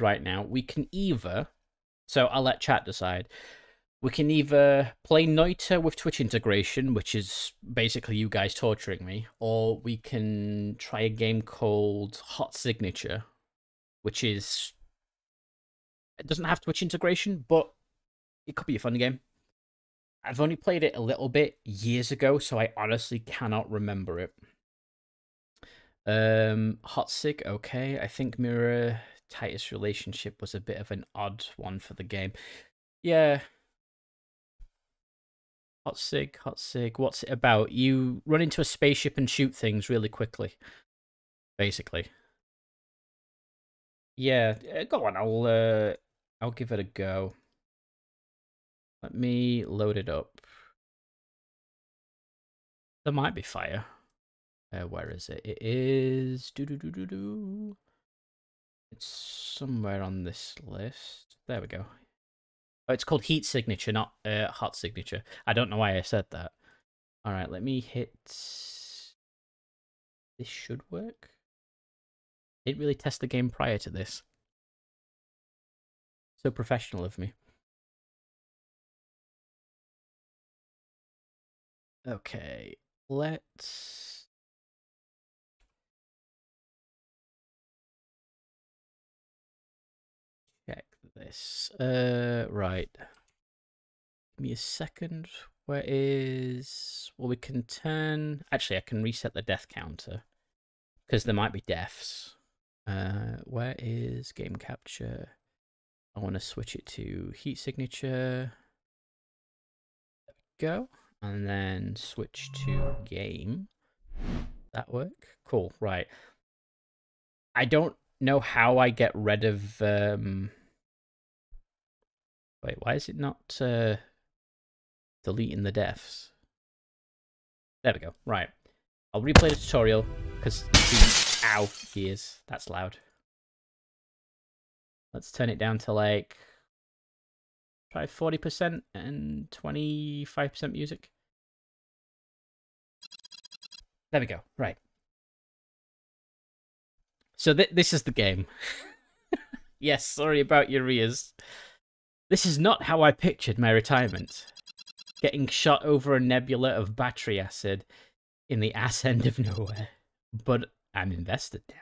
right now. We can either, so I'll let chat decide. We can either play Noita with Twitch integration, which is basically you guys torturing me, or we can try a game called Hot Signature, which is it doesn't have Twitch integration, but it could be a fun game. I've only played it a little bit years ago, so I honestly cannot remember it. Um, Hot Sig, okay. I think Mirror Titus relationship was a bit of an odd one for the game. Yeah. Hot Sig, Hot Sig. What's it about? You run into a spaceship and shoot things really quickly. Basically. Yeah, uh, go on. I'll uh, I'll give it a go. Let me load it up. There might be fire. Uh, where is it? It is. It's somewhere on this list. There we go. Oh, it's called heat signature, not uh, hot signature. I don't know why I said that. All right, let me hit. This should work. Didn't really test the game prior to this. So professional of me. Okay, let's this. Uh, right. Give me a second. Where is... Well, we can turn... Actually, I can reset the death counter. Because there might be deaths. Uh, where is game capture? I want to switch it to heat signature. There we go. And then switch to game. That work? Cool, right. I don't know how I get rid of... Um... Wait, why is it not uh, deleting the deaths? There we go, right. I'll replay the tutorial, because... Ow, is. That's loud. Let's turn it down to like try 40% and 25% music. There we go. Right. So th this is the game. yes, sorry about your ears. This is not how I pictured my retirement. Getting shot over a nebula of battery acid in the ass end of nowhere. But I'm invested now.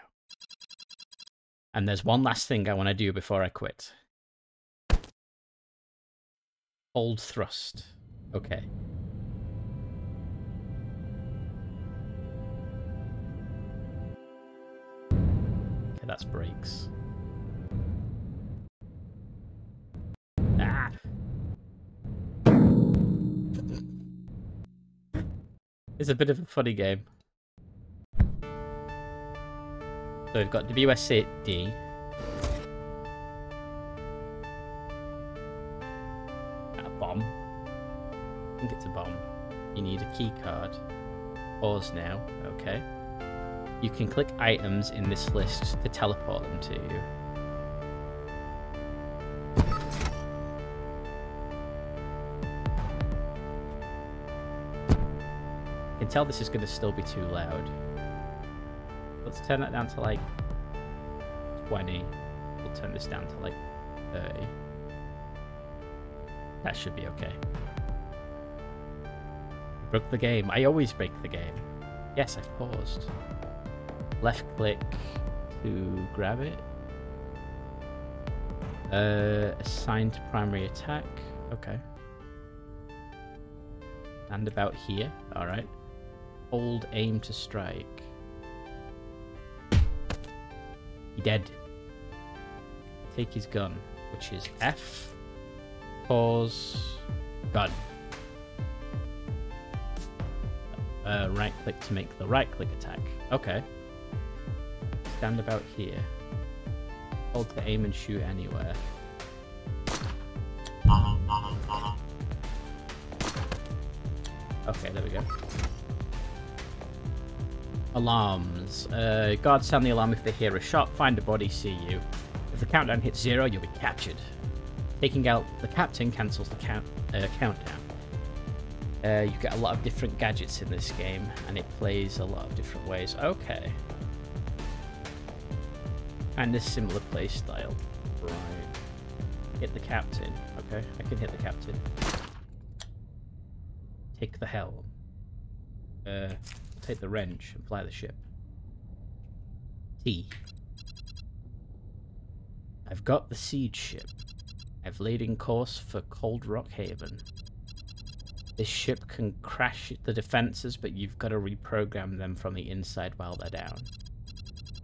And there's one last thing I want to do before I quit. Hold thrust. Okay. Okay, that's brakes. Ah! It's a bit of a funny game. So we've got WSD. A bomb. I think it's a bomb. You need a key card. Pause now. Okay. You can click items in this list to teleport them to you. Can tell this is going to still be too loud. Let's turn that down to like 20. We'll turn this down to like 30. That should be okay. Broke the game. I always break the game. Yes, I paused. Left click to grab it. Uh, assigned primary attack. Okay. And about here. Alright. Hold aim to strike. He dead. Take his gun, which is F. Pause. Gun. Uh, right click to make the right click attack. Okay. Stand about here. Hold to aim and shoot anywhere. Okay, there we go. Alarms. Uh, guards sound the alarm if they hear a shot, find a body, see you. If the countdown hits zero, you'll be captured. Taking out the captain cancels the count uh, countdown. Uh, you get a lot of different gadgets in this game, and it plays a lot of different ways. Okay. And a similar play style. Right. Hit the captain. Okay, I can hit the captain. Take the helm. Uh, take the wrench and fly the ship. T. I've got the siege ship. I've laid in course for Cold Rock Haven. This ship can crash the defenses, but you've got to reprogram them from the inside while they're down.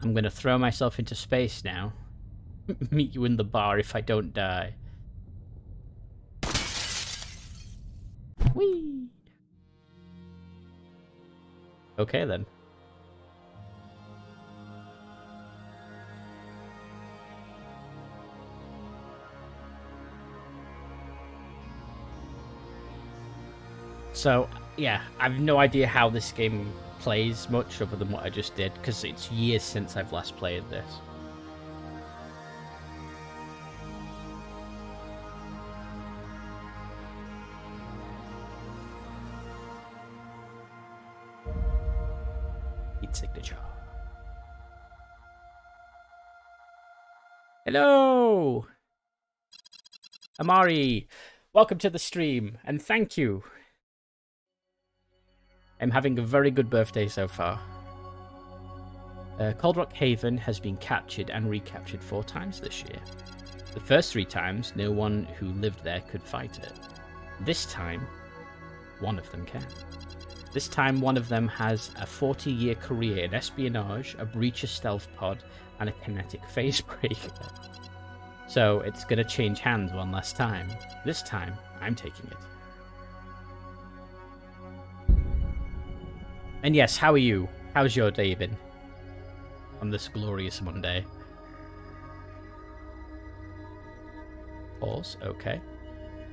I'm going to throw myself into space now. Meet you in the bar if I don't die. Whee! Okay then. So, yeah, I have no idea how this game plays much other than what I just did, because it's years since I've last played this. Hello! Amari, welcome to the stream, and thank you I'm having a very good birthday so far. Uh, Cold Rock Haven has been captured and recaptured four times this year. The first three times, no one who lived there could fight it. This time, one of them can. This time, one of them has a 40 year career in espionage, a breacher stealth pod, and a kinetic phase breaker. So it's going to change hands one last time. This time, I'm taking it. And yes, how are you? How's your day been? On this glorious Monday. Pause, okay.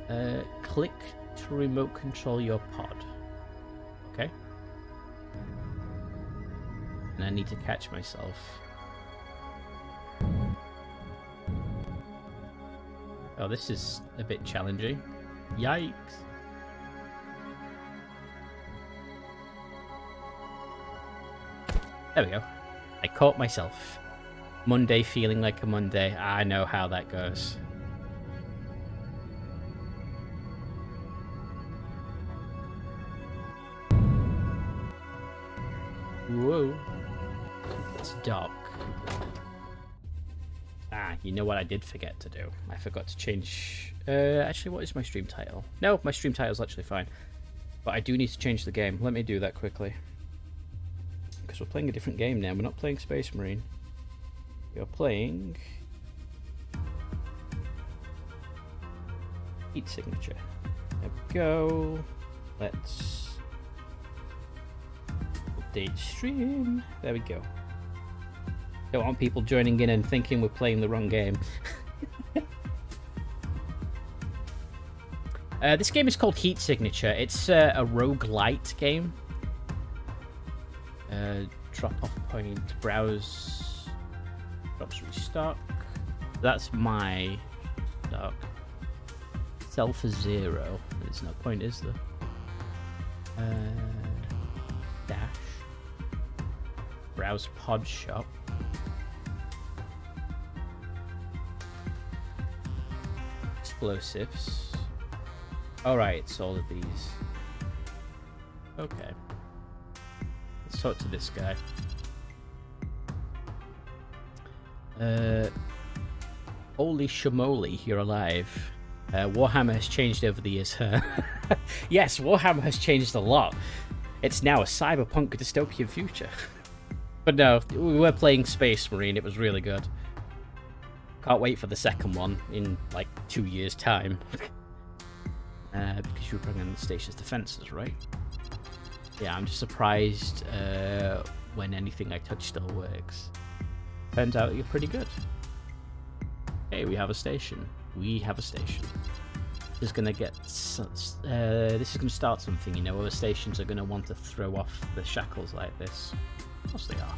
Uh, click to remote control your pod. Okay. And I need to catch myself. Oh, this is a bit challenging. Yikes. There we go. I caught myself. Monday feeling like a Monday. I know how that goes. Whoa. It's dark. You know what I did forget to do? I forgot to change... Uh, actually, what is my stream title? No, my stream title is actually fine. But I do need to change the game. Let me do that quickly because we're playing a different game now. We're not playing Space Marine. We are playing Heat Signature. There we go. Let's update stream. There we go. Don't want people joining in and thinking we're playing the wrong game. uh, this game is called Heat Signature. It's uh, a rogue-lite game. Uh, drop off point, browse, drops restock. That's my stock. Sell for zero. There's no point, is there? Uh, dash. Browse pod shop. Explosives. Alright, it's all of these. Okay Let's talk to this guy. Uh, holy shamoly, you're alive. Uh, Warhammer has changed over the years, huh? yes, Warhammer has changed a lot. It's now a cyberpunk dystopian future. but no, we were playing Space Marine, it was really good. Can't wait for the second one in like two years' time. uh, because you were bringing the station's defenses, right? yeah, I'm just surprised uh, when anything I touch still works. Turns out you're pretty good. Hey, we have a station. We have a station. This is gonna get. Uh, this is gonna start something, you know. Other stations are gonna want to throw off the shackles like this. Of course they are.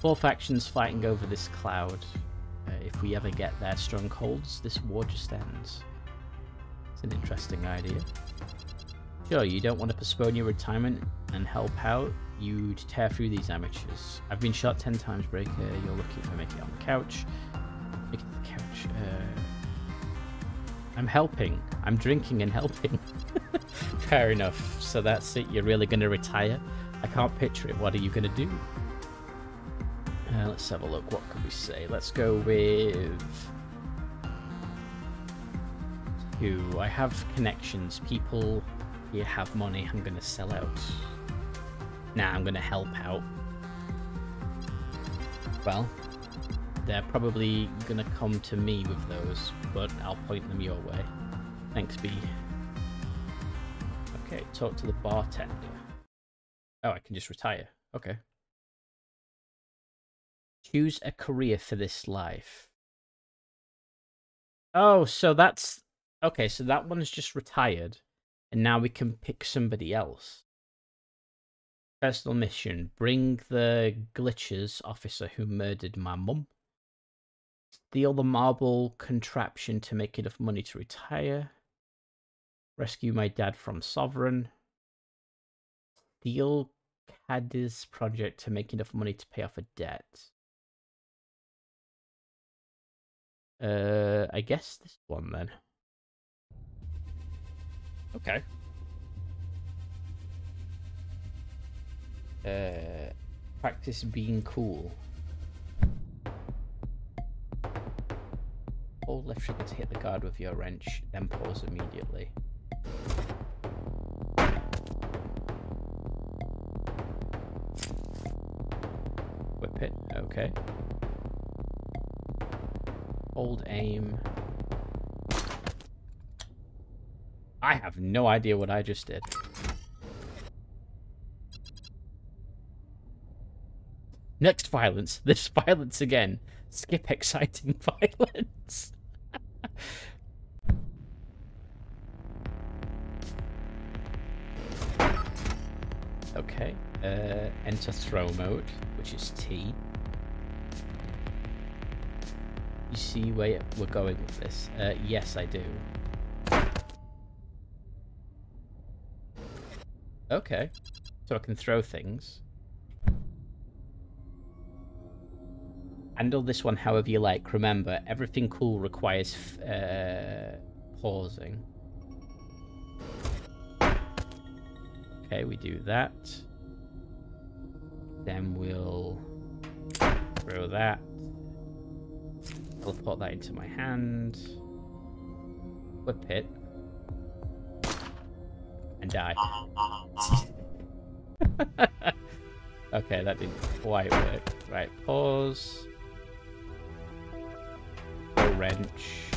Four factions fighting over this cloud. Uh, if we ever get their strongholds, this war just ends. It's an interesting idea. Sure, you don't want to postpone your retirement and help out, you'd tear through these amateurs. I've been shot 10 times, Breaker. You're lucky if I make it on the couch. Make it the couch. I'm helping. I'm drinking and helping. Fair enough. So that's it. You're really going to retire? I can't picture it. What are you going to do? Uh, let's have a look. What could we say? Let's go with... Who? I have connections. People here have money. I'm going to sell out. Nah, I'm going to help out. Well, they're probably going to come to me with those, but I'll point them your way. Thanks, B. Okay, talk to the bartender. Oh, I can just retire. Okay. Choose a career for this life. Oh, so that's... Okay, so that one's just retired. And now we can pick somebody else. Personal mission. Bring the glitches officer who murdered my mum. Steal the marble contraption to make enough money to retire. Rescue my dad from Sovereign. Steal Cadiz project to make enough money to pay off a debt. Uh, I guess this one then. Okay. Uh, practice being cool. Hold left trigger to hit the guard with your wrench, then pause immediately. Whip it, okay. Hold aim. I have no idea what I just did. Next violence. This violence again. Skip exciting violence. okay. Uh, enter throw mode, which is T. You see where we're going with this? Uh, yes, I do. Okay. So I can throw things. Handle this one however you like. Remember, everything cool requires uh, pausing. Okay, we do that. Then we'll throw that. Teleport that into my hand. Whip it. And die. okay, that didn't quite work. Right, pause wrench.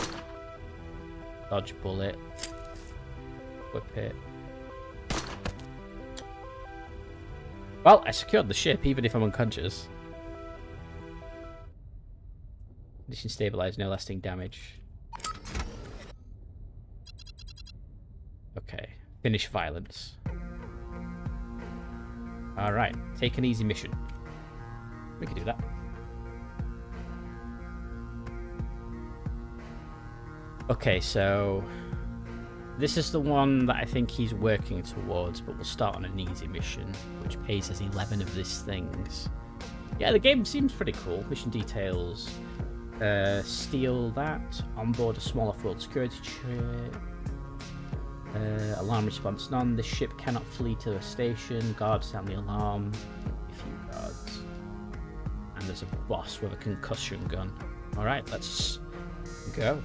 Dodge bullet. Whip it. Well, I secured the ship, even if I'm unconscious. Condition stabilized, no lasting damage. Okay. Finish violence. Alright, take an easy mission. We can do that. Okay, so this is the one that I think he's working towards, but we'll start on an easy mission, which pays us 11 of these things. Yeah, the game seems pretty cool. Mission details. Uh, steal that. Onboard a smaller off-world security ship. Uh, alarm response none. This ship cannot flee to a station. Guards sound the alarm. A few guards. And there's a boss with a concussion gun. Alright, let's go.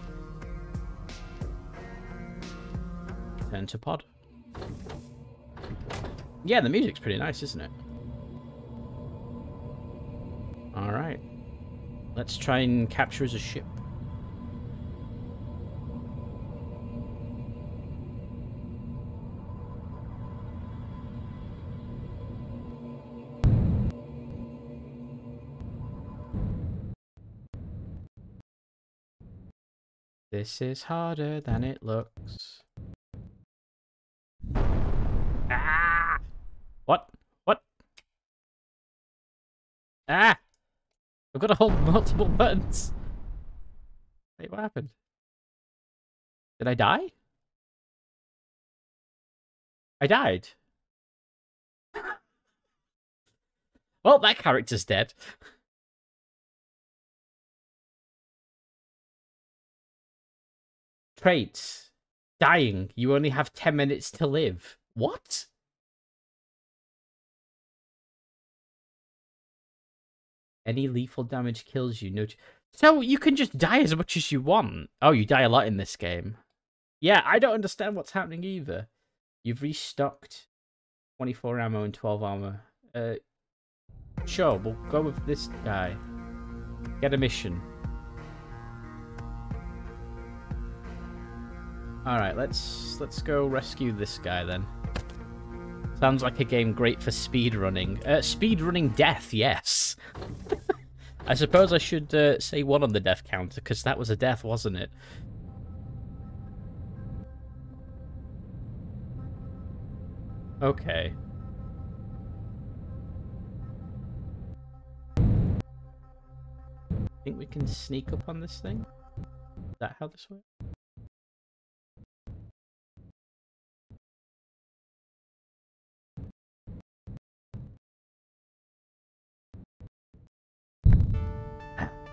Turn to pod. Yeah, the music's pretty nice, isn't it? Alright. Let's try and capture as a ship. This is harder than it looks. What? What? Ah! I've got to hold multiple buttons. Wait, what happened? Did I die? I died. well, that character's dead. Traits. Dying. You only have 10 minutes to live. What? Any lethal damage kills you. No. So you can just die as much as you want. Oh, you die a lot in this game. Yeah, I don't understand what's happening either. You've restocked 24 ammo and 12 armor. Uh, sure, we'll go with this guy. Get a mission. All right, let's let's go rescue this guy then. Sounds like a game great for speed running. Uh, speed running death, yes. I suppose I should uh, say one on the death counter because that was a death, wasn't it? Okay. I think we can sneak up on this thing? Is that how this works?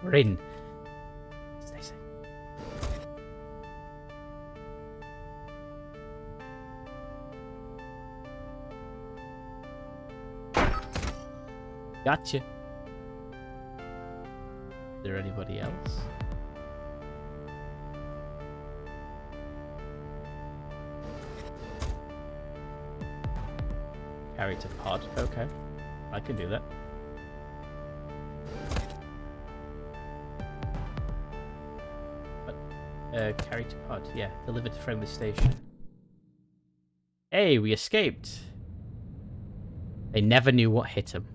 We're in. Stay safe. Gotcha. Is there anybody else? Carry to pod. Okay. I can do that. Uh, to pod. Yeah, delivered to friendly station. Hey, we escaped. They never knew what hit them.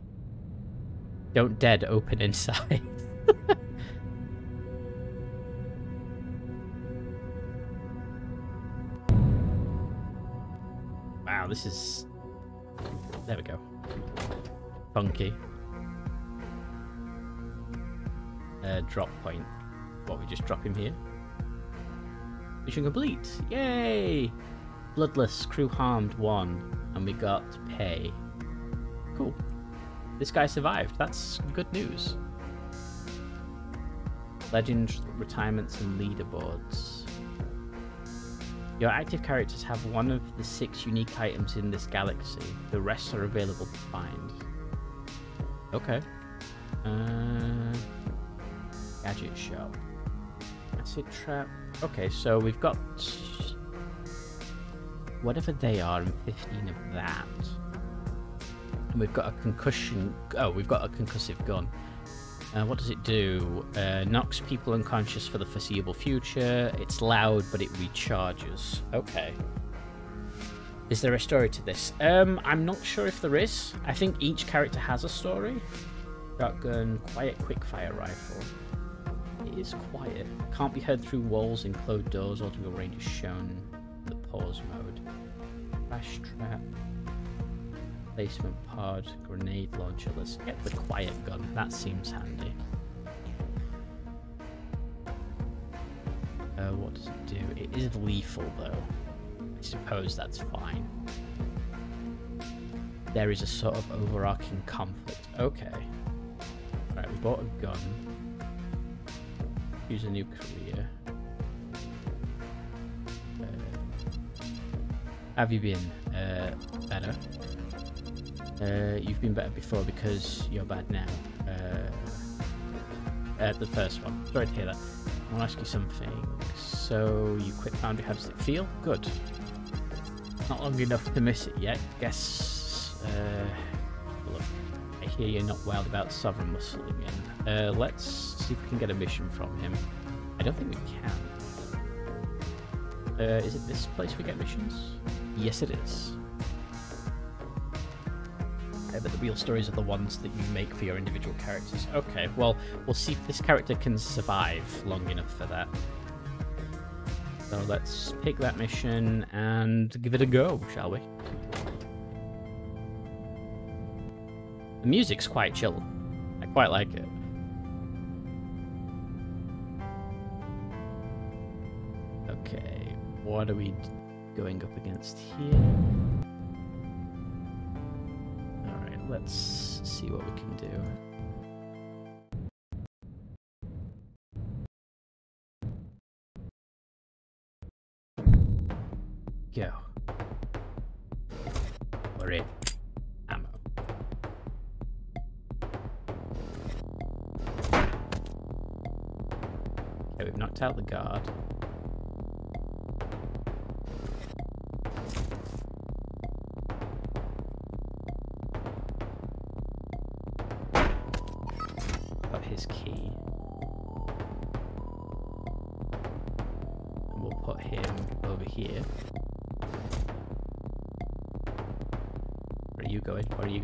Don't dead open inside. wow, this is... There we go. Funky. Uh, drop point. What, we just drop him here? Mission complete! Yay! Bloodless, crew harmed, one. And we got pay. Cool. This guy survived. That's good news. Legends, retirements, and leaderboards. Your active characters have one of the six unique items in this galaxy. The rest are available to find. Okay. Uh, gadget shop. Acid trap. Okay, so we've got whatever they are and 15 of that. And we've got a concussion. Oh, we've got a concussive gun. Uh, what does it do? Uh, knocks people unconscious for the foreseeable future. It's loud, but it recharges. Okay. Is there a story to this? Um, I'm not sure if there is. I think each character has a story. Shotgun, quiet quickfire rifle. Is quiet. Can't be heard through walls and closed doors. Ultimate range is shown. The pause mode. Flash trap. Placement pod. Grenade launcher. Let's get the quiet gun. That seems handy. Uh, what does it do? It is lethal though. I suppose that's fine. There is a sort of overarching conflict. Okay. Alright, we bought a gun. Use a new career. Uh, have you been uh, better? Uh, you've been better before because you're bad now. Uh, uh, the first one. Sorry to hear that. I want to ask you something. So you quit Foundry. How does it feel? Good. Not long enough to miss it yet. Guess. Uh, look, I hear you're not wild about Sovereign Muscle again. Let's see if we can get a mission from him. I don't think we can. Uh, is it this place we get missions? Yes, it is. Okay, but the real stories are the ones that you make for your individual characters. Okay, well, we'll see if this character can survive long enough for that. So let's pick that mission and give it a go, shall we? The music's quite chill. I quite like it. What are we going up against here? Alright, let's see what we can do. go. We're in. Ammo. Okay, we've knocked out the guard.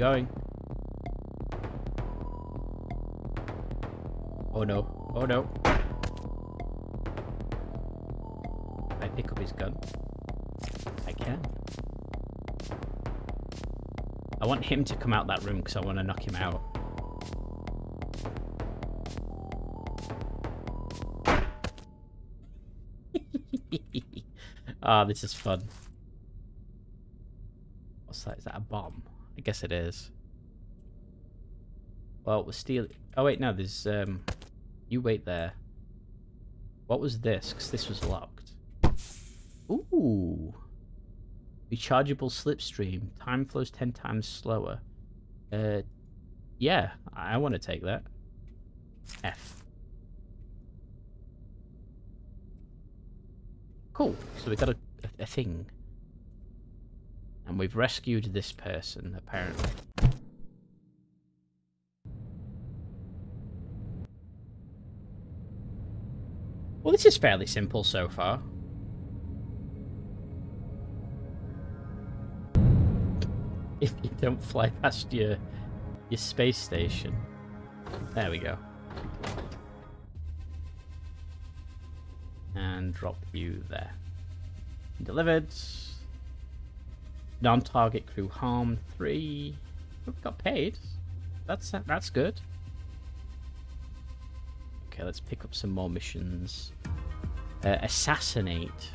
Going? Oh no. Oh no. I pick up his gun? I can. I want him to come out that room because I want to knock him out. Ah, this is fun. What's that? Is that a bomb? I guess it is. Well, we're stealing. Oh wait, no. There's um. You wait there. What was this? Because this was locked. Ooh. Rechargeable slipstream. Time flows ten times slower. Uh, yeah, I want to take that. F. Cool. So we got a, a, a thing. And we've rescued this person, apparently. Well, this is fairly simple so far. If you don't fly past your your space station. There we go. And drop you there. Delivered. Non-target crew harm three. We got paid. That's that's good. Okay, let's pick up some more missions. Uh, assassinate.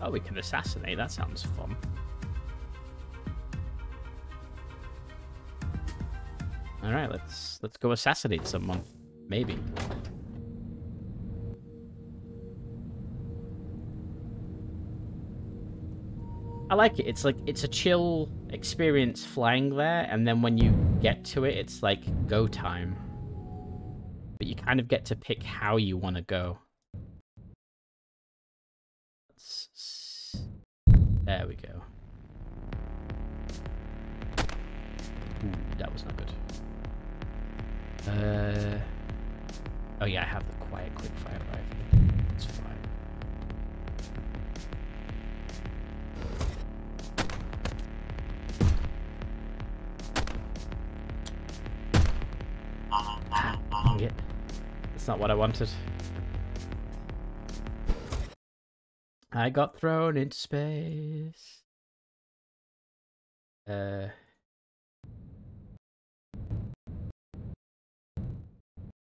Oh, we can assassinate. That sounds fun. All right, let's let's go assassinate someone. Maybe. I like it. It's like it's a chill experience flying there, and then when you get to it, it's like go time. But you kind of get to pick how you want to go. There we go. Ooh, that was not good. Uh... Oh yeah, I have the quiet quick fire rifle. Dang it. That's not what I wanted. I got thrown into space. Uh.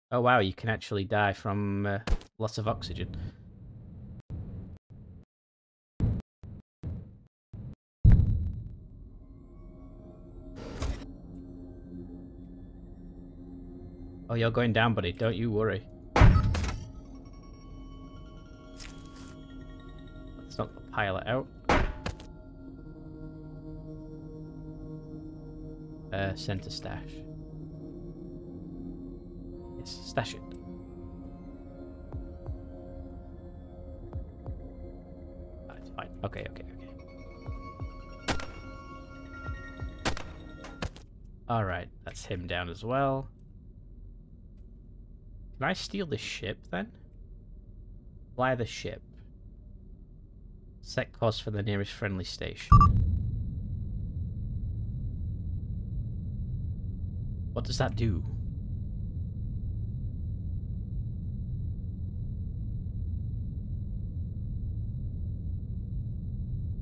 Oh wow, you can actually die from uh, loss of oxygen. You're going down, buddy. Don't you worry. Let's knock the pilot out. Uh, center stash. Yes, stash it. That's fine. Okay, okay, okay. Alright, that's him down as well. Can I steal the ship then? Fly the ship. Set course for the nearest friendly station. What does that do?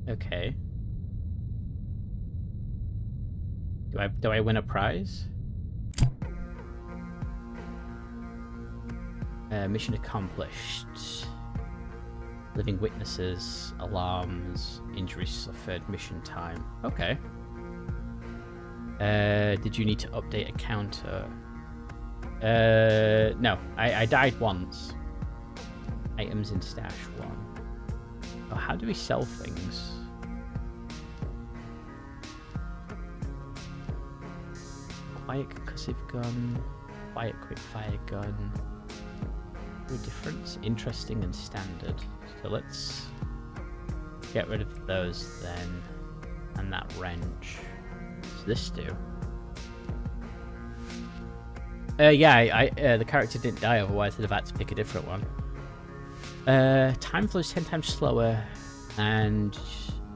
Okay. Do I do I win a prize? Uh, mission accomplished. Living witnesses, alarms, injuries suffered, mission time. Okay. Uh, did you need to update a counter? Uh, no, I, I died once. Items in stash one. Oh, how do we sell things? Quiet concussive gun, quiet quick fire gun. No difference, interesting and standard. So let's get rid of those then, and that wrench. What's this do? Uh, yeah, I, I uh, the character didn't die, otherwise I'd have had to pick a different one. Uh, time flows 10 times slower, and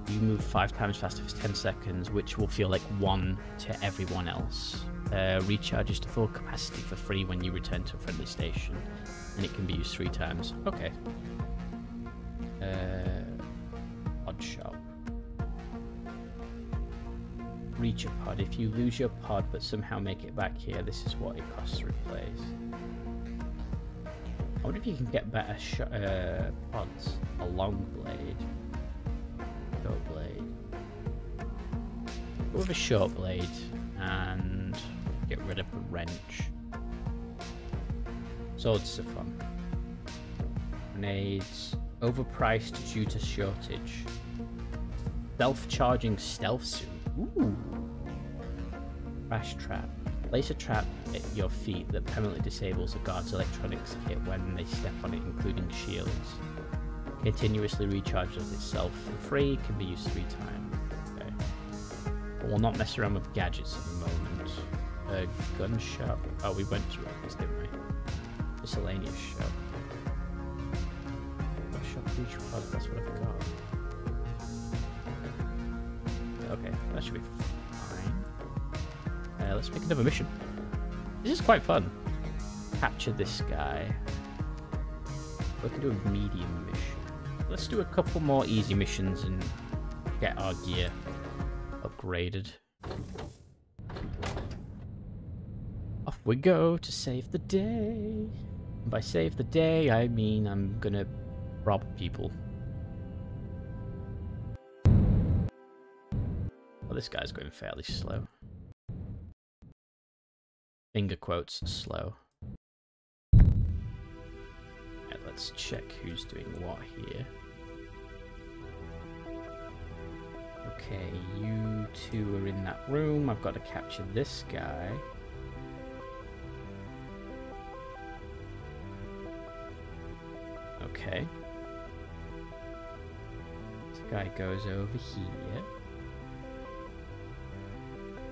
you move 5 times faster for 10 seconds, which will feel like 1 to everyone else. Uh, recharges to full capacity for free when you return to a friendly station, and it can be used 3 times. Okay. Uh, odd shop. Reach a pod. If you lose your pod but somehow make it back here, this is what it costs to replace. I wonder if you can get better uh, pods. A long blade. Short blade. With a short blade and get rid of the wrench. Swords are fun. Grenades. Overpriced due to shortage. Self-charging stealth suit. Ooh. Crash trap. Place a trap at your feet that permanently disables a guard's electronics kit when they step on it, including shields. Continuously recharges itself for free, can be used three times. Okay. But we'll not mess around with gadgets at the moment. A gun shop. Oh, we went through this, didn't we? Miscellaneous shop. What shop reach pod? That's what I've got. Okay, that should be fine. Uh, let's pick another mission. This is quite fun. Capture this guy. We can do a medium mission. Let's do a couple more easy missions and get our gear upgraded. Off we go to save the day. And by save the day, I mean I'm gonna rob people. Well, this guy's going fairly slow. Finger quotes, slow. Right, let's check who's doing what here. Okay, you two are in that room. I've got to capture this guy. Okay. This guy goes over here.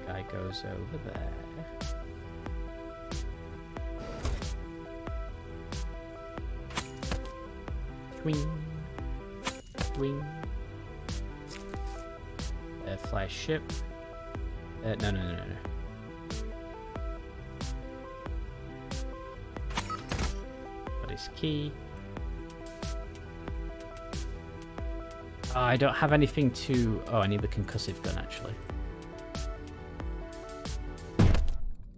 Guy goes over there. Swing. Swing. Uh, fly ship. Uh, no, no, no, no, no. What is key? I don't have anything to... Oh, I need the concussive gun, actually.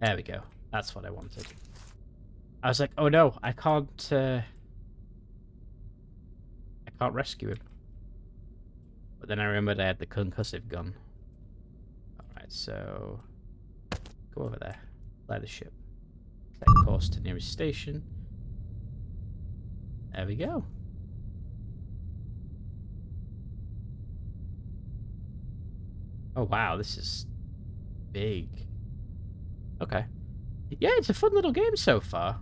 There we go. That's what I wanted. I was like, oh no, I can't... Uh... I can't rescue him. But then I remembered I had the concussive gun. Alright, so... Go over there. Fly the ship. Set course to nearest station. There we go. Oh wow, this is big. Okay. Yeah, it's a fun little game so far.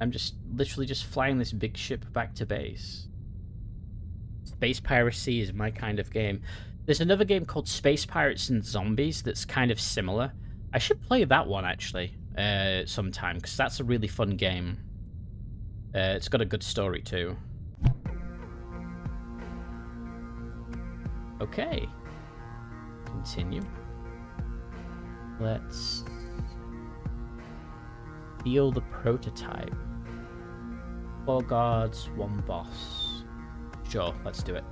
I'm just literally just flying this big ship back to base. Space piracy is my kind of game. There's another game called Space Pirates and Zombies that's kind of similar. I should play that one actually uh, sometime because that's a really fun game. Uh, it's got a good story too. Okay. Continue. Let's steal the prototype. Four guards, one boss. Sure, let's do it.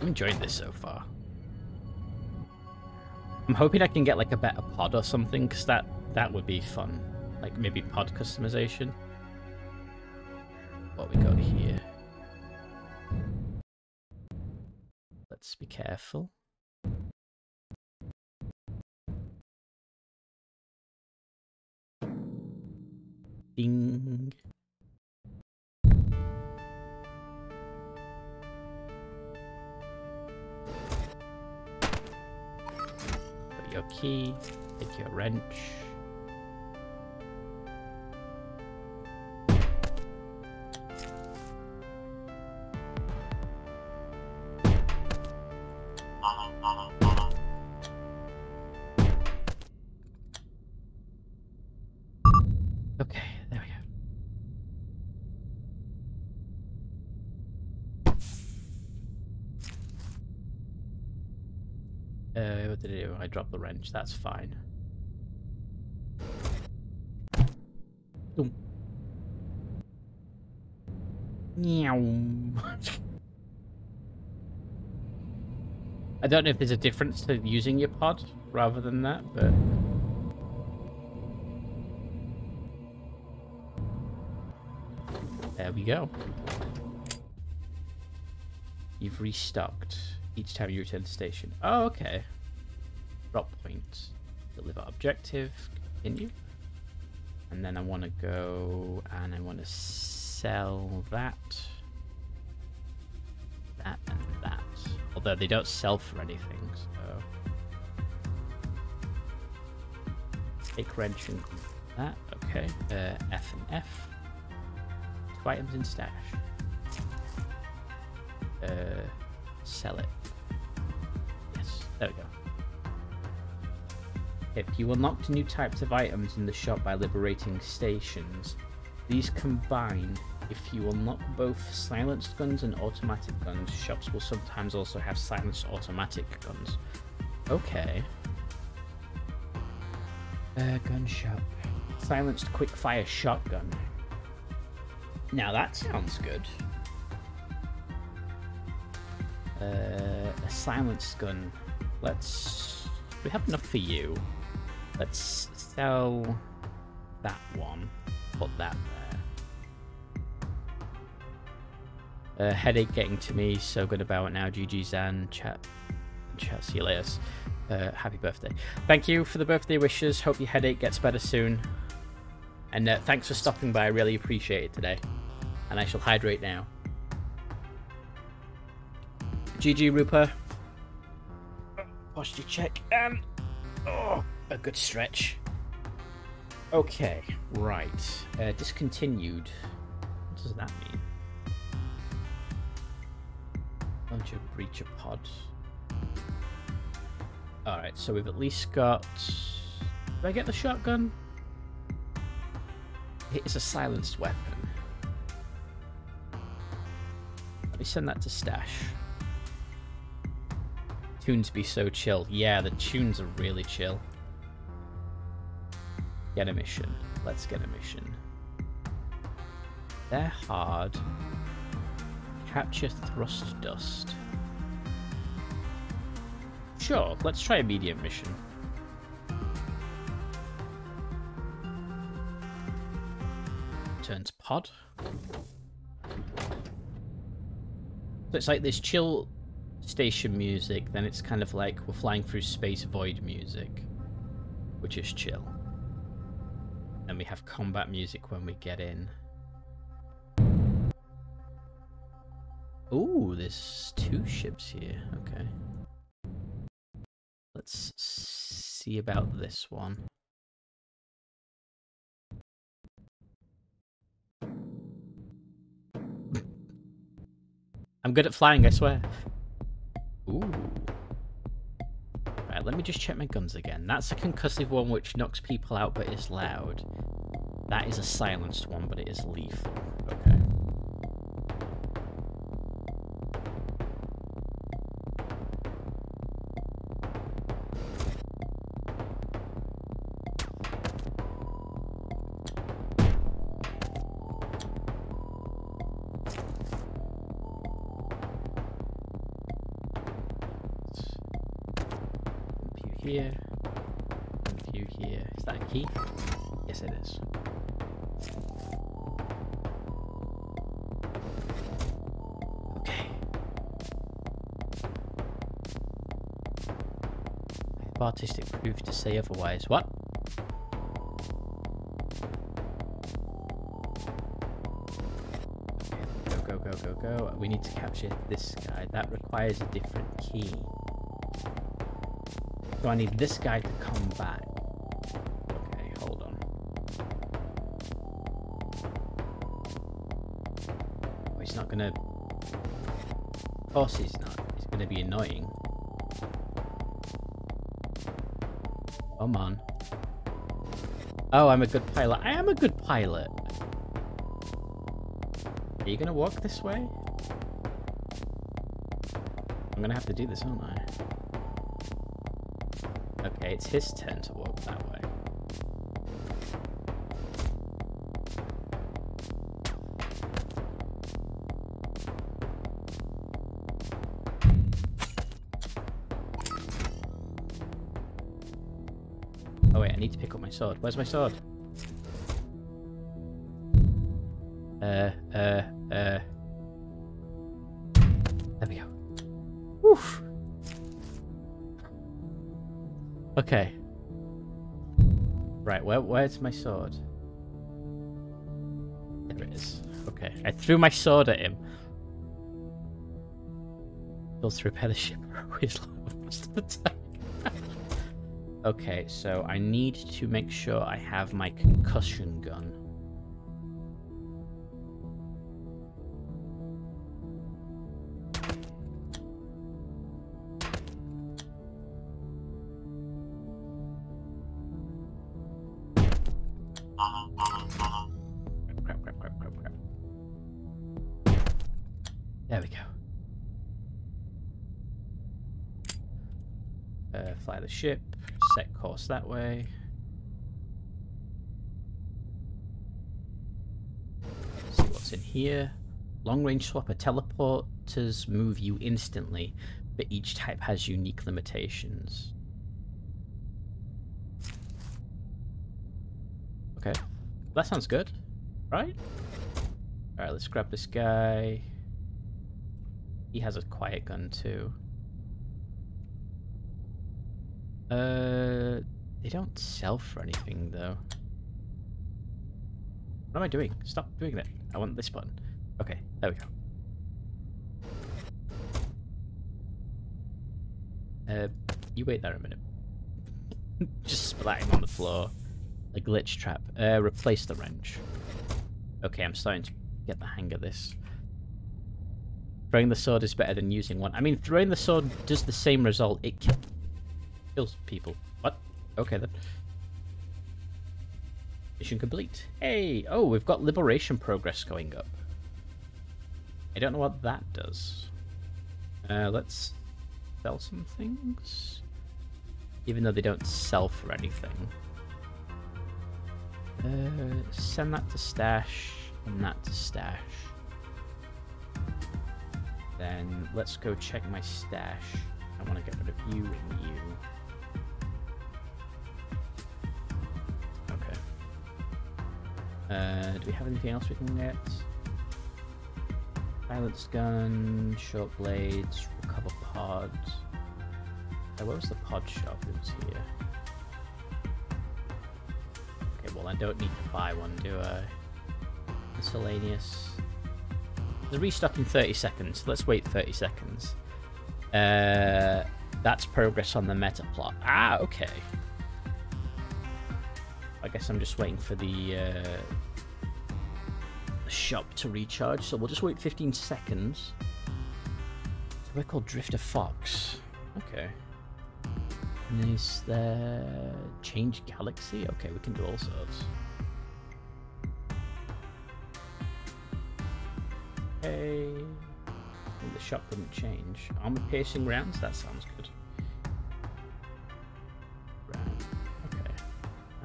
I'm enjoying this so far. I'm hoping I can get like a better pod or something, because that, that would be fun. Like maybe pod customization. What we got here? Let's be careful. Ding. Put your key, take your wrench. Uh, what did I do? I dropped the wrench. That's fine. Boom. I don't know if there's a difference to using your pod rather than that, but there we go. You've restocked each time you return to station. Oh, okay. Drop points. Deliver objective. Continue. And then I want to go and I want to sell that. That and that. Although they don't sell for anything, so. Take wrench and that. Okay. Uh, F and F. Two items in stash. Uh, sell it. You unlocked new types of items in the shop by liberating stations, these combine. If you unlock both silenced guns and automatic guns, shops will sometimes also have silenced automatic guns. Okay. Uh, gun shop. Silenced quick fire shotgun. Now that sounds good. Uh, a silenced gun. Let's. We have enough for you. Let's sell that one. Put that there. Uh, headache getting to me. So good about it now. GG Zan. Chat. Chat. See you later. Uh, happy birthday. Thank you for the birthday wishes. Hope your headache gets better soon. And uh, thanks for stopping by. I really appreciate it today. And I shall hydrate now. GG Rupa. Posture check and oh, a good stretch. Okay, right. Uh, discontinued. What does that mean? Launch a breacher pod. Alright, so we've at least got. Did I get the shotgun? It's a silenced weapon. Let me send that to stash. Tunes be so chill. Yeah, the tunes are really chill. Get a mission. Let's get a mission. They're hard. Capture thrust dust. Sure, let's try a medium mission. Turns pod. So it's like this chill station music, then it's kind of like we're flying through space void music, which is chill. And we have combat music when we get in. Ooh, there's two ships here. Okay. Let's see about this one. I'm good at flying, I swear. Ooh. Right, let me just check my guns again. That's a concussive one which knocks people out but is loud. That is a silenced one, but it is lethal. Okay. Say otherwise. What? Go, go, go, go, go. We need to capture this guy. That requires a different key. So I need this guy to come back. Okay, hold on. He's not gonna... Of course he's not. He's gonna be annoying. Come on. Oh, I'm a good pilot. I am a good pilot. Are you gonna walk this way? I'm gonna have to do this, aren't I? Okay, it's his turn to walk that way. Sword. Where's my sword? Uh, uh, uh. There we go. Woof. Okay. Right, where, where's my sword? There it is. Okay, I threw my sword at him. To repair the ship always most the time. Okay, so I need to make sure I have my concussion gun. Way. See what's in here. Long range swapper teleporters move you instantly, but each type has unique limitations. Okay, that sounds good, right? Alright, let's grab this guy. He has a quiet gun too. Uh, they don't sell for anything though. What am I doing? Stop doing that. I want this button. Okay, there we go. Uh, you wait there a minute. Just splatting on the floor. A glitch trap. Uh, replace the wrench. Okay, I'm starting to get the hang of this. Throwing the sword is better than using one. I mean, throwing the sword does the same result. It kills people. Okay then. Mission complete. Hey! Oh, we've got liberation progress going up. I don't know what that does. Uh, let's sell some things. Even though they don't sell for anything. Uh, send that to stash and that to stash. Then let's go check my stash. I want to get rid of you and you. Uh, do we have anything else we can get? Pilot's gun, short blades, recover pods. Uh, where was the pod shop? It was here. Okay, well I don't need to buy one, do I? Miscellaneous. The restock in 30 seconds. Let's wait 30 seconds. Uh, that's progress on the meta plot. Ah, okay. I guess I'm just waiting for the, uh, shop to recharge, so we'll just wait 15 seconds. We're called Drifter Fox. Okay. And is there Change Galaxy? Okay, we can do all sorts. Okay. The shop wouldn't change. Armor piercing rounds? That sounds good.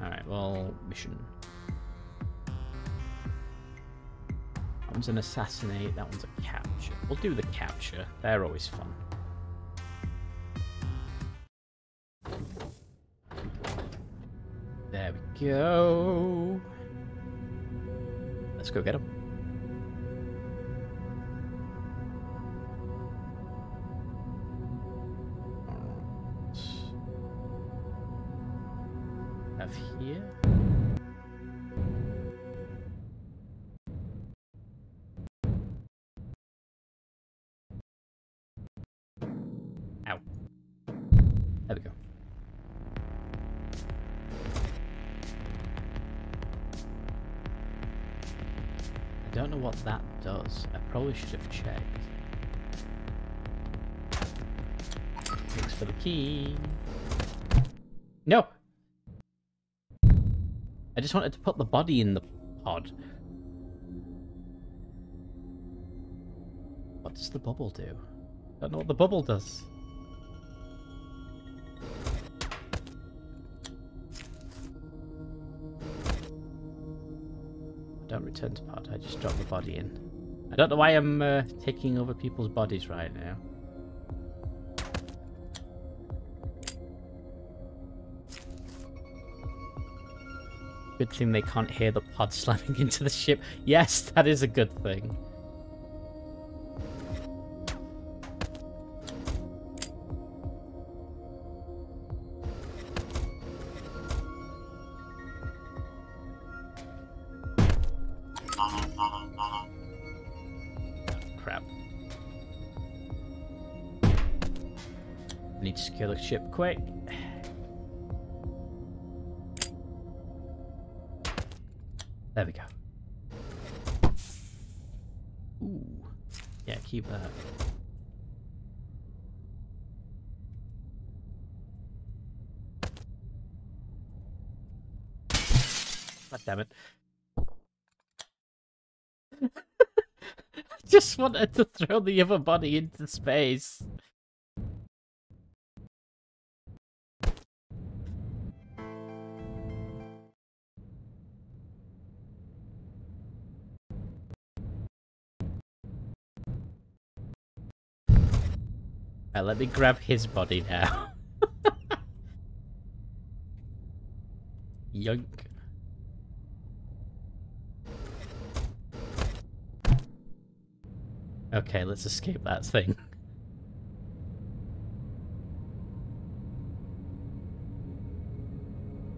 Alright, well, mission. That one's an assassinate, that one's a capture. We'll do the capture. They're always fun. There we go. Let's go get him. Probably should have checked. Thanks for the key. No! I just wanted to put the body in the pod. What does the bubble do? I don't know what the bubble does. I don't return to pod, I just drop the body in. I don't know why I'm uh, taking over people's bodies right now. Good thing they can't hear the pod slamming into the ship. Yes, that is a good thing. To the ship quick. There we go. Ooh. Yeah, keep that. God damn it. Just wanted to throw the other body into space. Right, let me grab his body now. Yoink. Okay, let's escape that thing.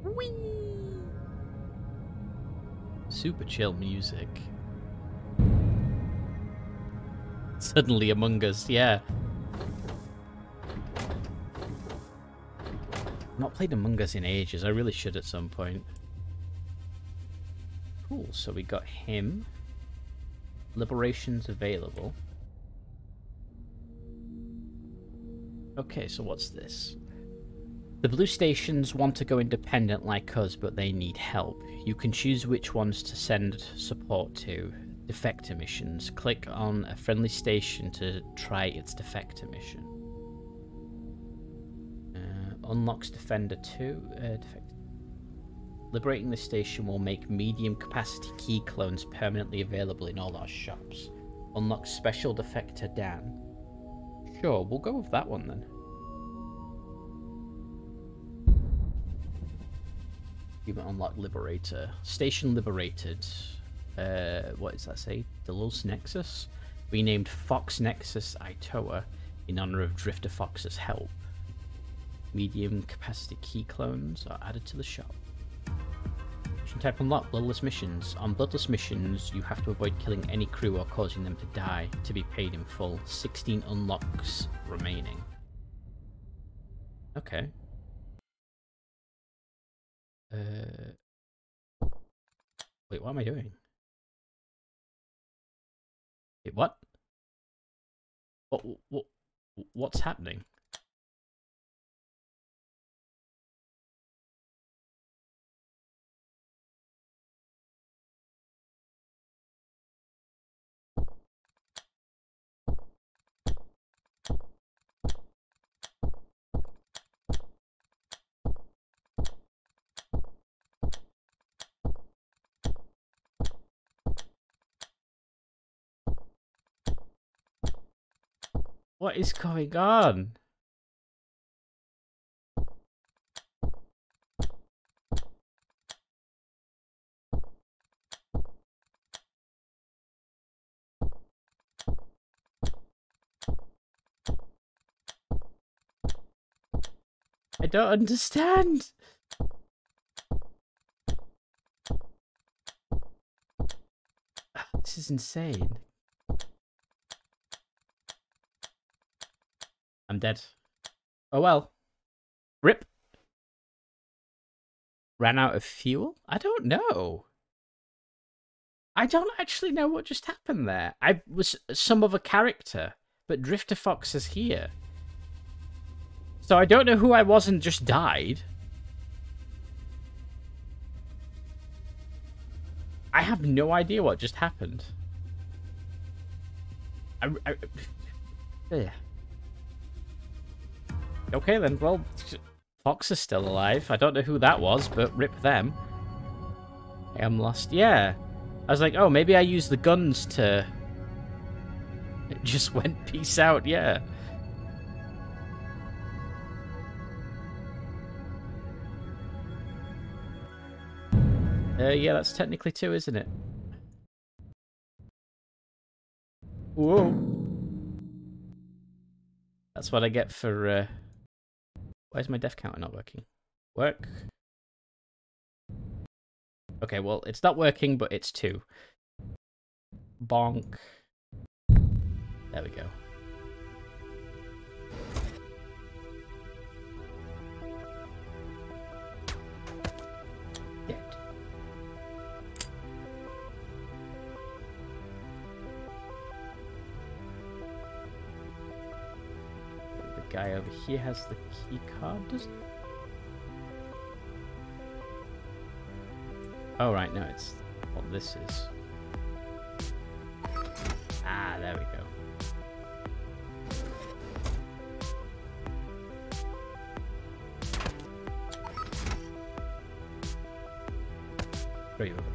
Whee! Super chill music. Suddenly Among Us, yeah. Not played Among Us in ages. I really should at some point. Cool. So we got him. Liberation's available. Okay, so what's this? The blue stations want to go independent like us, but they need help. You can choose which ones to send support to. Defector missions. Click on a friendly station to try its defector mission. Unlocks Defender 2. Uh, defect Liberating the station will make medium capacity key clones permanently available in all our shops. Unlock special defector Dan. Sure, we'll go with that one then. Even unlock Liberator. Station liberated. Uh, what does that say? Delos Nexus? Renamed Fox Nexus Itoa in honor of Drifter Fox's help. Medium capacity key clones are added to the shop. You Mission type unlock bloodless missions. On bloodless missions, you have to avoid killing any crew or causing them to die to be paid in full. 16 unlocks remaining. Okay. Uh, wait, what am I doing? Wait, what? What, what, what's happening? What is going on? I don't understand. Ah, this is insane. I'm dead. Oh well. Rip. Ran out of fuel? I don't know. I don't actually know what just happened there. I was some other character, but Drifter Fox is here. So I don't know who I was and just died. I have no idea what just happened. I, I, yeah. Okay then, well, Fox is still alive. I don't know who that was, but rip them. I am lost. Yeah. I was like, oh, maybe I used the guns to... It just went peace out, yeah. Uh, yeah, that's technically two, isn't it? Whoa. That's what I get for... Uh... Why is my death counter not working? Work. Okay, well, it's not working, but it's two. Bonk. There we go. Guy over here has the key card, does Oh, right, no, it's what this is. Ah, there we go. Throw you over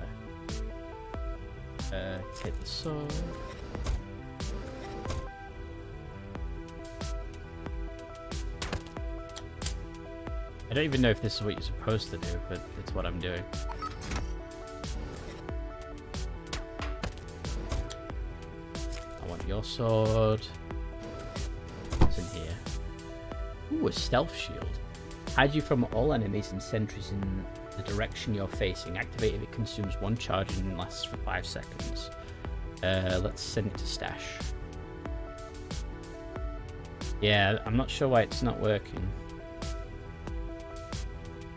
there. Uh, hit the sword. I don't even know if this is what you're supposed to do, but it's what I'm doing. I want your sword. What's in here? Ooh, a stealth shield. Hide you from all enemies and sentries in the direction you're facing. Activate if it consumes one charge and lasts for five seconds. Uh, let's send it to stash. Yeah, I'm not sure why it's not working.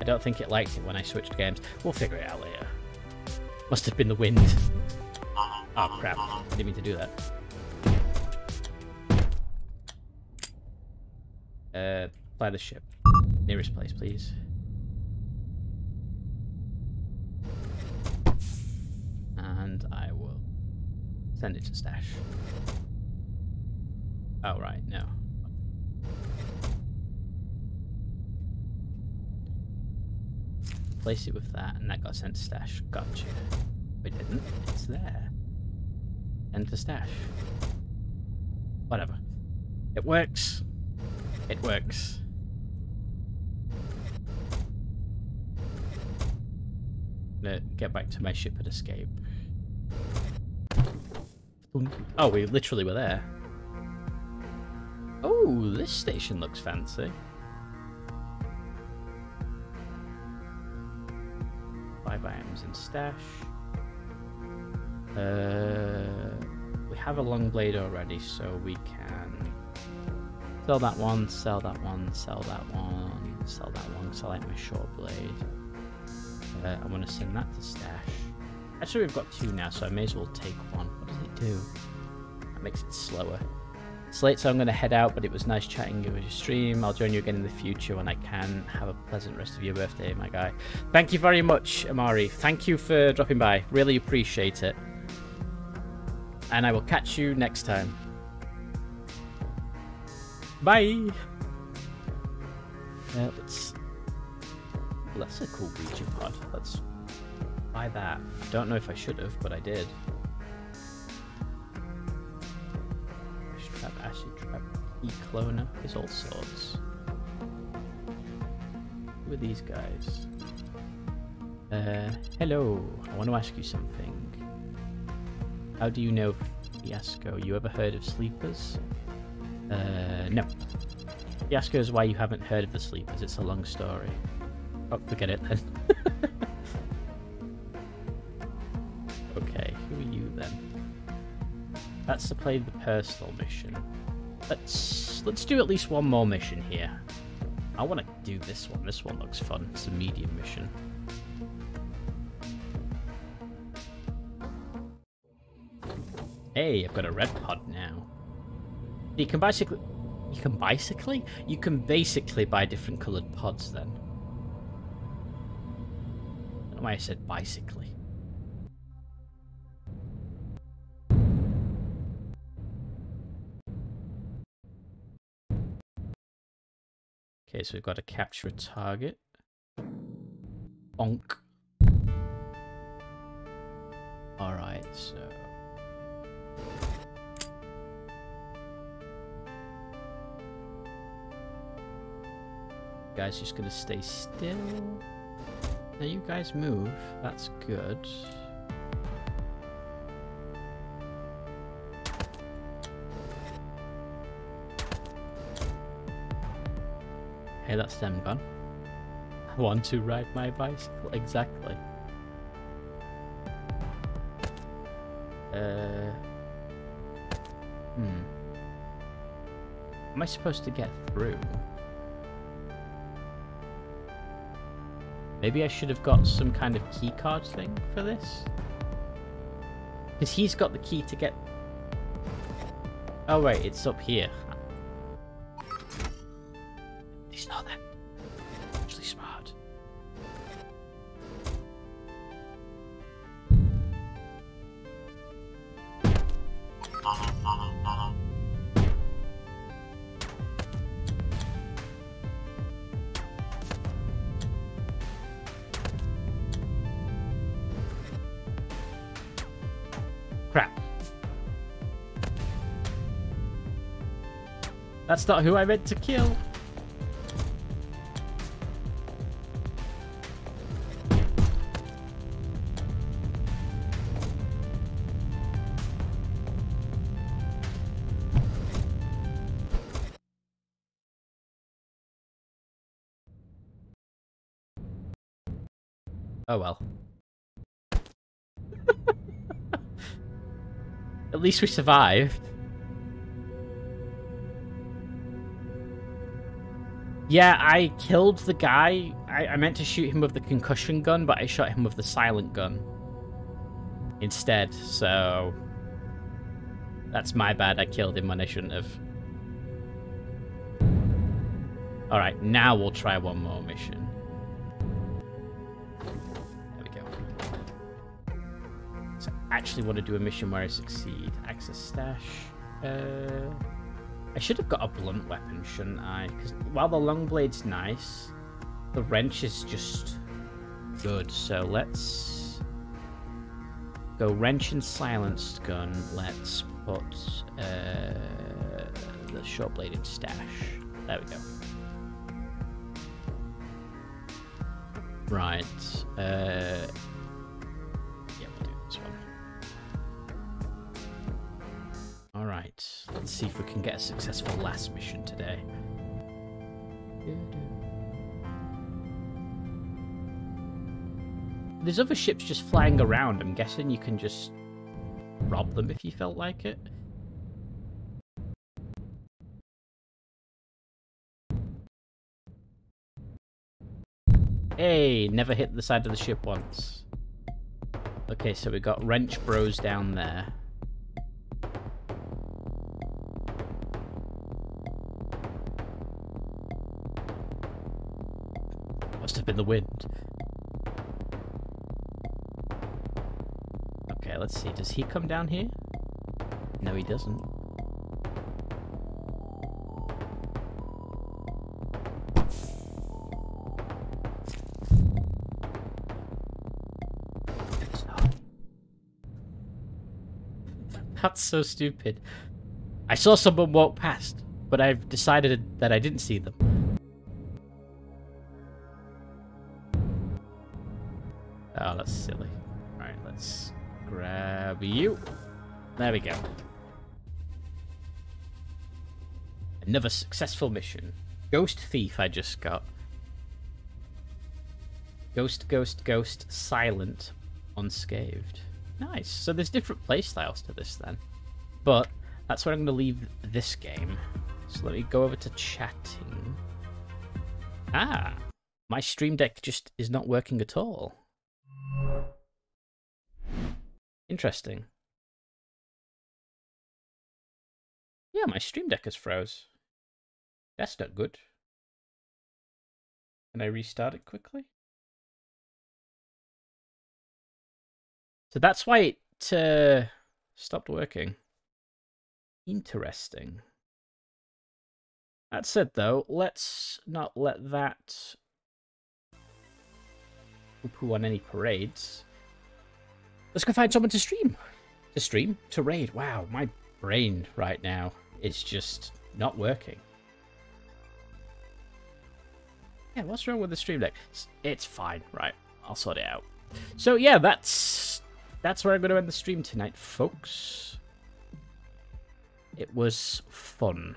I don't think it liked it when I switched games. We'll figure it out later. Must have been the wind. Oh crap, I didn't mean to do that. Uh, fly the ship. Nearest place, please. And I will send it to stash. Oh, right, no. Place it with that, and that got sent to stash. Gotcha. It didn't. It's there. And to stash. Whatever. It works. It works. Gonna get back to my ship and escape. Oh, we literally were there. Oh, this station looks fancy. Items in stash. Uh, we have a long blade already, so we can Sell that one, sell that one, sell that one, sell that one, because I like my short blade. Uh, I want to send that to stash. Actually, we've got two now, so I may as well take one. What does it do? That makes it slower. Slate, so I'm going to head out, but it was nice chatting with your stream. I'll join you again in the future when I can. Have a pleasant rest of your birthday, my guy. Thank you very much, Amari. Thank you for dropping by. Really appreciate it. And I will catch you next time. Bye. Well, that's a cool breaching pod. Let's buy that. Don't know if I should have, but I did. E. There's all sorts. Who are these guys? Uh, hello. I want to ask you something. How do you know Fiasco? You ever heard of sleepers? Uh, no. Fiasco is why you haven't heard of the Sleepers. It's a long story. Oh, forget it then. okay, who are you then? That's to play the personal mission. Let's let's do at least one more mission here. I want to do this one. This one looks fun. It's a medium mission. Hey, I've got a red pod now. You can basically... You can basically? You can basically buy different coloured pods then. I don't know why I said basically. Okay, so we've got to capture a target. Bonk. Alright, so... guys just gonna stay still. Now you guys move. That's good. Hey, that's them gone. I want to ride my bicycle. Exactly. Uh... Hmm. Am I supposed to get through? Maybe I should have got some kind of key card thing for this? Because he's got the key to get... Oh wait, it's up here. That's not who I meant to kill. Oh well. At least we survived. Yeah, I killed the guy. I, I meant to shoot him with the concussion gun, but I shot him with the silent gun instead, so... That's my bad, I killed him when I shouldn't have. Alright, now we'll try one more mission. There we go. So I actually want to do a mission where I succeed. Access stash. Uh... I should have got a blunt weapon, shouldn't I? Because while the long blade's nice, the wrench is just good. So let's go wrench and silenced gun. Let's put uh, the short bladed stash. There we go. Right. Uh, Alright, let's see if we can get a successful last mission today. There's other ships just flying around. I'm guessing you can just rob them if you felt like it. Hey, never hit the side of the ship once. Okay, so we got wrench bros down there. Have been the wind. Okay, let's see. Does he come down here? No, he doesn't. That's so stupid. I saw someone walk past, but I've decided that I didn't see them. Silly. Alright, let's grab you. There we go. Another successful mission. Ghost Thief I just got. Ghost, Ghost, Ghost, Silent, Unscathed. Nice. So there's different playstyles to this then. But that's where I'm going to leave this game. So let me go over to chatting. Ah, my Stream Deck just is not working at all. Interesting. yeah, my stream deck has froze. That's not good. Can I restart it quickly? So that's why it uh, stopped working. Interesting. That said, though, let's not let that poo on any parades. Let's go find someone to stream. To stream? To raid. Wow, my brain right now is just not working. Yeah, what's wrong with the stream deck? It's fine, right? I'll sort it out. So yeah, that's that's where I'm going to end the stream tonight, folks. It was fun.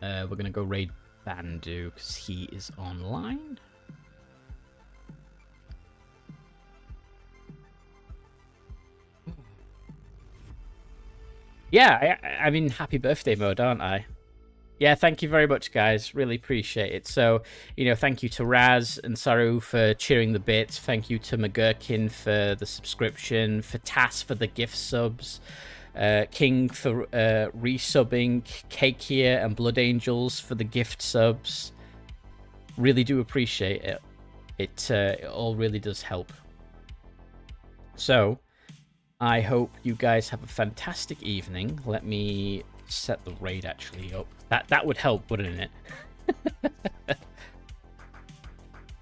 Uh, we're going to go raid Bandu because he is online. Yeah, I, I'm in happy birthday mode, aren't I? Yeah, thank you very much, guys. Really appreciate it. So, you know, thank you to Raz and Saru for cheering the bits. Thank you to McGurkin for the subscription, for Tas for the gift subs, uh, King for uh, resubbing, Cakeia and Blood Angels for the gift subs. Really do appreciate it. It, uh, it all really does help. So, I hope you guys have a fantastic evening. Let me set the raid actually up. That that would help, wouldn't it?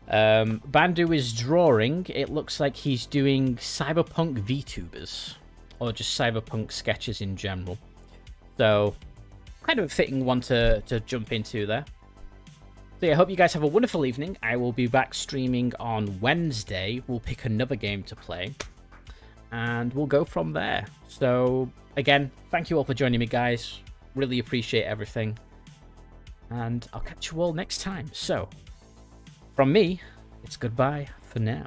um, Bandu is drawing. It looks like he's doing cyberpunk VTubers, or just cyberpunk sketches in general. So, kind of a fitting one to to jump into there. So yeah, I hope you guys have a wonderful evening. I will be back streaming on Wednesday. We'll pick another game to play. And we'll go from there. So again, thank you all for joining me, guys. Really appreciate everything. And I'll catch you all next time. So, from me, it's goodbye for now.